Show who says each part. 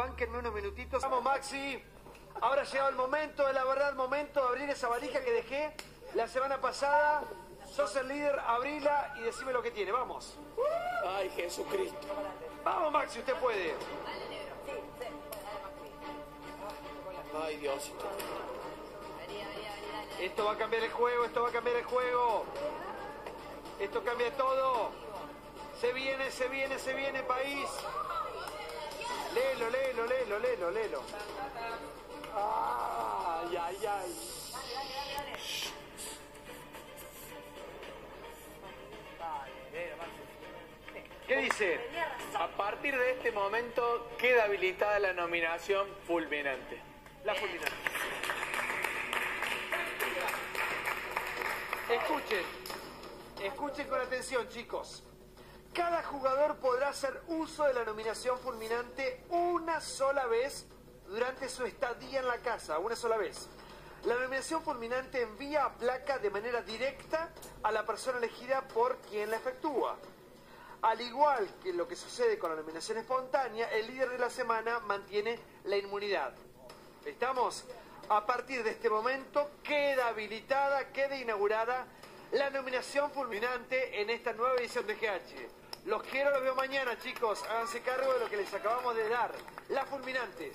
Speaker 1: Bánquenme unos minutitos. Vamos, Maxi. Ahora ha llegado el momento, es la verdad, el momento de abrir esa valija que dejé la semana pasada. Sos el líder, abrila y decime lo que tiene. Vamos.
Speaker 2: Ay, Jesucristo.
Speaker 1: Vamos, Maxi, usted puede.
Speaker 2: Ay, Diosito.
Speaker 1: Esto va a cambiar el juego, esto va a cambiar el juego. Esto cambia todo. Se viene, se viene, se viene, país. Léelo, léelo, léelo, léelo, léelo.
Speaker 2: Ay, ay, ay.
Speaker 1: ¿Qué dice?
Speaker 2: A partir de este momento queda habilitada la nominación fulminante.
Speaker 1: La fulminante. Escuchen, escuchen con atención, chicos. Cada jugador podrá hacer uso de la nominación fulminante una sola vez durante su estadía en la casa, una sola vez. La nominación fulminante envía a placa de manera directa a la persona elegida por quien la efectúa. Al igual que lo que sucede con la nominación espontánea, el líder de la semana mantiene la inmunidad. ¿Estamos? A partir de este momento queda habilitada, queda inaugurada la nominación fulminante en esta nueva edición de GH. Los quiero, los veo mañana, chicos. Háganse cargo de lo que les acabamos de dar. La fulminante.